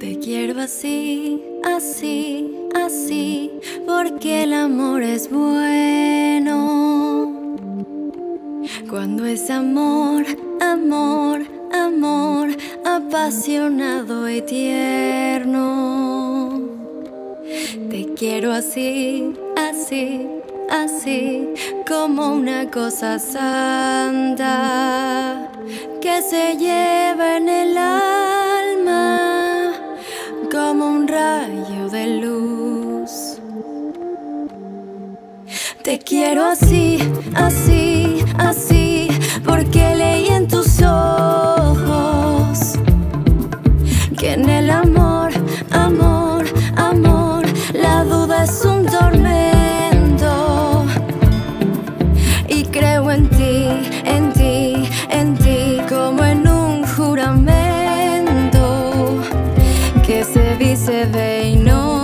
Te quiero así, así, así, porque el amor es bueno. Cuando es amor, amor, amor, apasionado y tierno. Te quiero así, así, así, como una cosa santa que se lleva en el alma como un rayo de luz. Te quiero así, así, así, porque leí en tus ojos que en el amor, amor, amor, la duda es un tormento. Y creo en ti, en ti. se dice de y no.